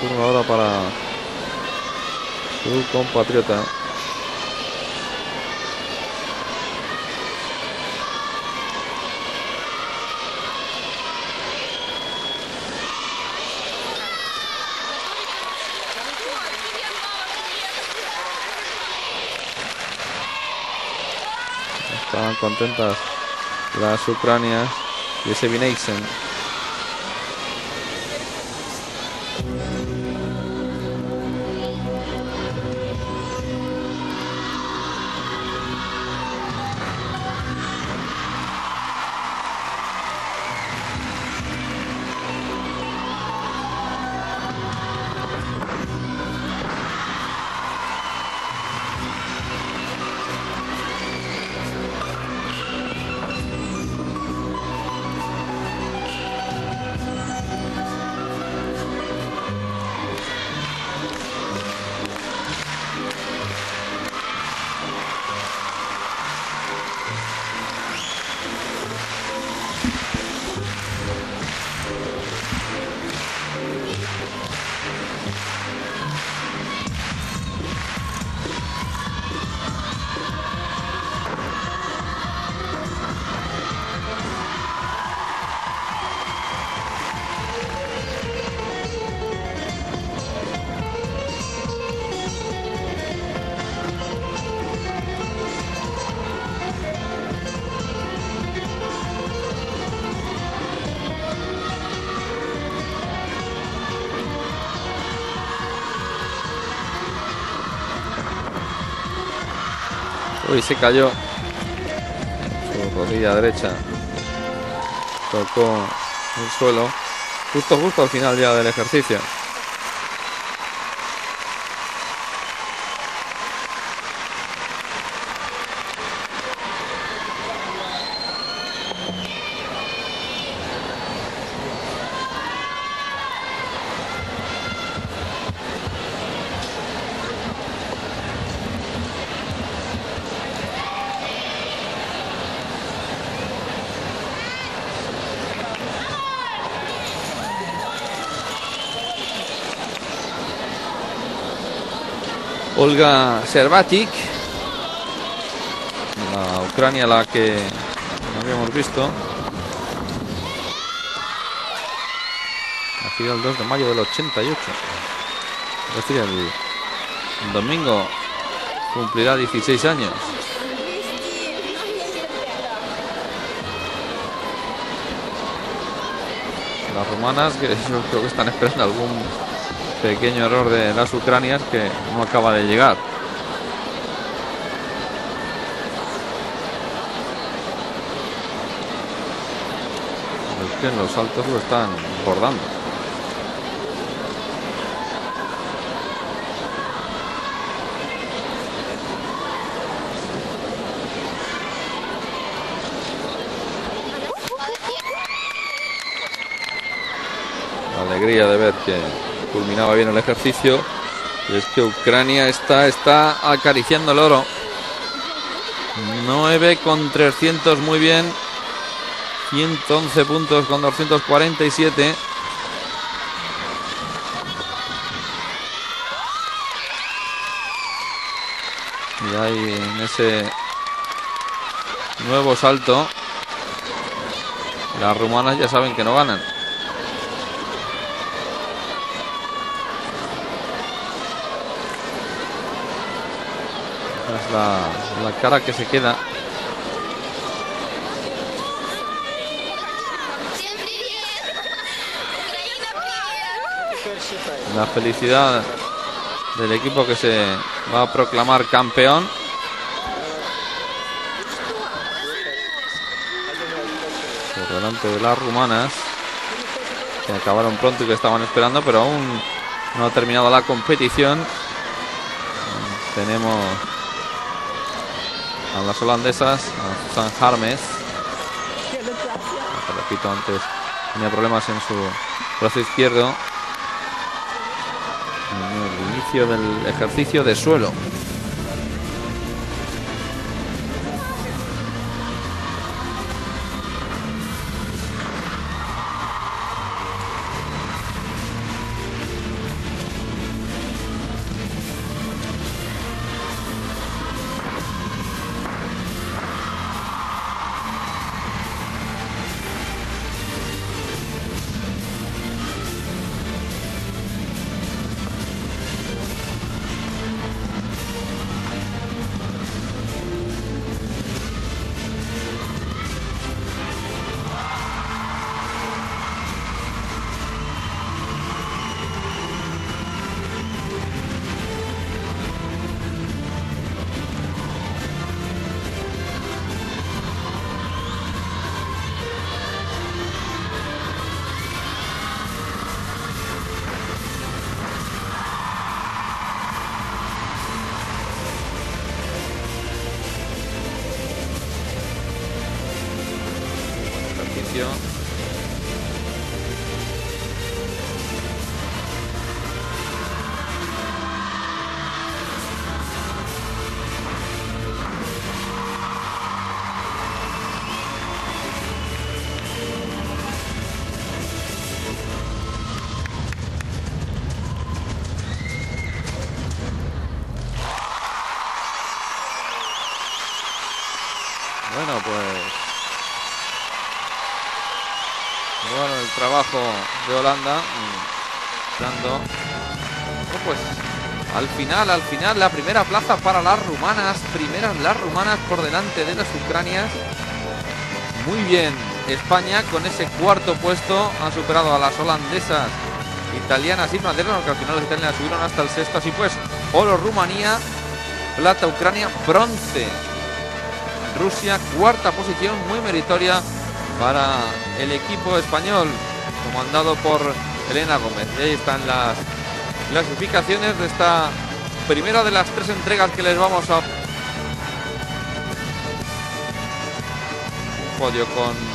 Turno ahora para su compatriota. Estaban contentas las ucranias y ese Vineixen. Uy, se cayó. Su rodilla derecha tocó el suelo. Justo, justo al final ya del ejercicio. Olga Servatic, la Ucrania la que no habíamos visto. Nacida el 2 de mayo del 88. Es decir, el domingo cumplirá 16 años. Las rumanas que yo creo que están esperando algún pequeño error de las ucranias que no acaba de llegar. Es que en los saltos lo están bordando. Alegría de ver que culminaba bien el ejercicio. Y es que Ucrania está, está acariciando el oro. 9 con 300 muy bien. 111 puntos con 247. Y ahí en ese nuevo salto, las rumanas ya saben que no ganan. La cara que se queda. La felicidad del equipo que se va a proclamar campeón. Por delante de las rumanas. Que acabaron pronto y que estaban esperando, pero aún no ha terminado la competición. Tenemos a las holandesas, a Susan Harmes. Te repito, antes tenía problemas en su brazo izquierdo. El inicio del ejercicio de suelo. Bueno, pues Bueno, el trabajo de Holanda. Dando. pues al final, al final, la primera plaza para las rumanas. Primeras las rumanas por delante de las ucranias. Muy bien. España con ese cuarto puesto ha superado a las holandesas, italianas y francesas, aunque al final las italianas subieron hasta el sexto. Así pues, oro Rumanía, plata Ucrania, bronce Rusia, cuarta posición, muy meritoria para el equipo español, comandado por Elena Gómez. Ahí están las clasificaciones de esta primera de las tres entregas que les vamos a... podio con